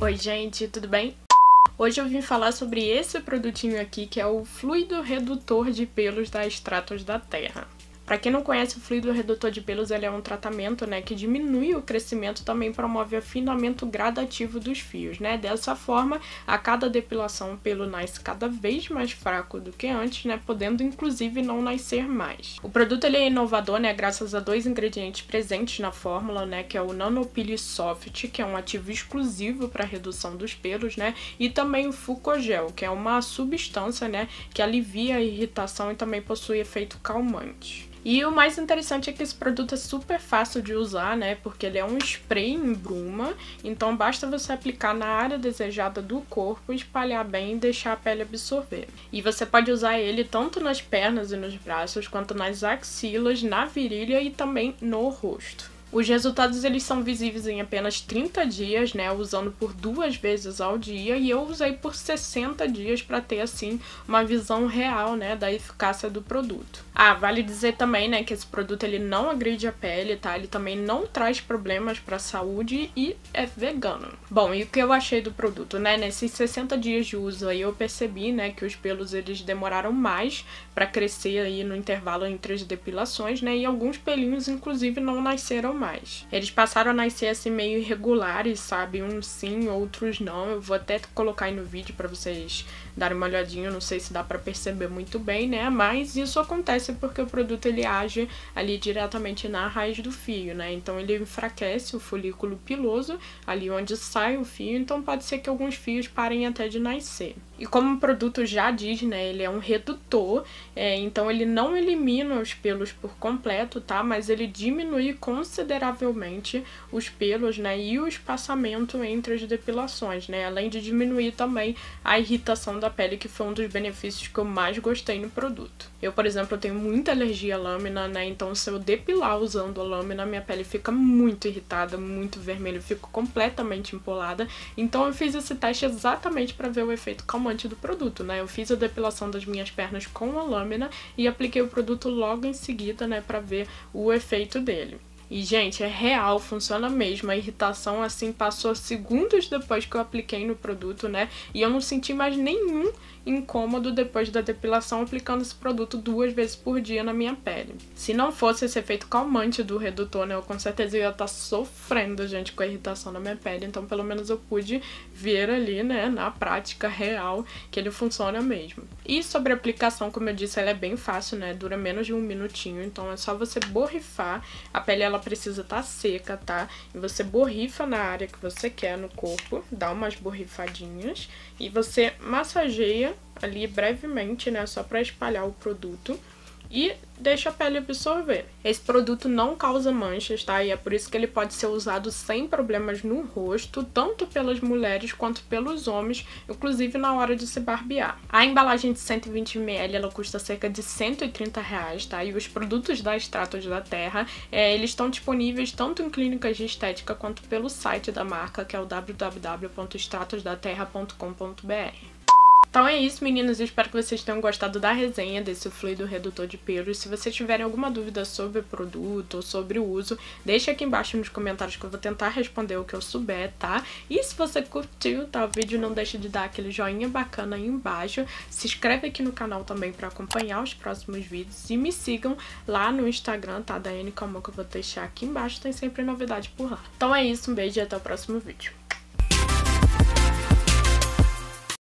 Oi, gente, tudo bem? Hoje eu vim falar sobre esse produtinho aqui que é o fluido redutor de pelos da Extratos da Terra. Para quem não conhece, o fluido redutor de pelos é um tratamento né, que diminui o crescimento também promove o afinamento gradativo dos fios. Né? Dessa forma, a cada depilação o pelo nasce cada vez mais fraco do que antes, né, podendo inclusive não nascer mais. O produto ele é inovador né, graças a dois ingredientes presentes na fórmula, né, que é o Nanopili Soft, que é um ativo exclusivo para redução dos pelos, né, e também o Fucogel, que é uma substância né, que alivia a irritação e também possui efeito calmante. E o mais interessante é que esse produto é super fácil de usar, né? Porque ele é um spray em bruma, então basta você aplicar na área desejada do corpo, espalhar bem e deixar a pele absorver. E você pode usar ele tanto nas pernas e nos braços, quanto nas axilas, na virilha e também no rosto. Os resultados eles são visíveis em apenas 30 dias, né, usando por duas vezes ao dia, e eu usei por 60 dias para ter assim uma visão real, né, da eficácia do produto. Ah, vale dizer também, né, que esse produto ele não agride a pele, tá? Ele também não traz problemas para a saúde e é vegano. Bom, e o que eu achei do produto, né? Nesses 60 dias de uso aí eu percebi, né, que os pelos eles demoraram mais para crescer aí no intervalo entre as depilações, né? E alguns pelinhos inclusive não nasceram mais. Eles passaram a nascer assim meio irregulares, sabe? Uns sim, outros não. Eu vou até colocar aí no vídeo para vocês darem uma olhadinha, não sei se dá para perceber muito bem, né? Mas isso acontece porque o produto ele age ali diretamente na raiz do fio, né? Então ele enfraquece o folículo piloso, ali onde sai o fio, então pode ser que alguns fios parem até de nascer. E como o produto já diz, né, ele é um redutor, é, então ele não elimina os pelos por completo, tá? Mas ele diminui consideravelmente os pelos, né, e o espaçamento entre as depilações, né? Além de diminuir também a irritação da pele, que foi um dos benefícios que eu mais gostei no produto. Eu, por exemplo, tenho muita alergia à lâmina, né? Então se eu depilar usando a lâmina, minha pele fica muito irritada, muito vermelha, eu fico completamente empolada. Então eu fiz esse teste exatamente para ver o efeito calmante do produto, né? Eu fiz a depilação das minhas pernas com a lâmina e apliquei o produto logo em seguida, né, para ver o efeito dele. E, gente, é real, funciona mesmo. A irritação, assim, passou segundos depois que eu apliquei no produto, né? E eu não senti mais nenhum incômodo depois da depilação aplicando esse produto duas vezes por dia na minha pele. Se não fosse esse efeito calmante do redutor, né, eu com certeza ia estar tá sofrendo, gente, com a irritação na minha pele. Então, pelo menos eu pude ver ali, né, na prática real, que ele funciona mesmo. E sobre a aplicação, como eu disse, ela é bem fácil, né, dura menos de um minutinho. Então, é só você borrifar. A pele, ela precisa estar tá seca, tá? E você borrifa na área que você quer no corpo, dá umas borrifadinhas e você massageia ali brevemente, né, só para espalhar o produto e deixa a pele absorver. Esse produto não causa manchas, tá? E é por isso que ele pode ser usado sem problemas no rosto, tanto pelas mulheres quanto pelos homens, inclusive na hora de se barbear. A embalagem de 120ml, ela custa cerca de 130 reais, tá? E os produtos da Extratos da Terra, é, eles estão disponíveis tanto em clínicas de estética quanto pelo site da marca, que é o www.estratosdaterra.com.br. Então é isso, meninas. Eu espero que vocês tenham gostado da resenha desse fluido redutor de pelos. Se vocês tiverem alguma dúvida sobre o produto ou sobre o uso, deixa aqui embaixo nos comentários que eu vou tentar responder o que eu souber, tá? E se você curtiu tá, o vídeo, não deixe de dar aquele joinha bacana aí embaixo. Se inscreve aqui no canal também para acompanhar os próximos vídeos. E me sigam lá no Instagram, tá? Da Calma, que eu vou deixar aqui embaixo. Tem sempre novidade por lá. Então é isso, um beijo e até o próximo vídeo.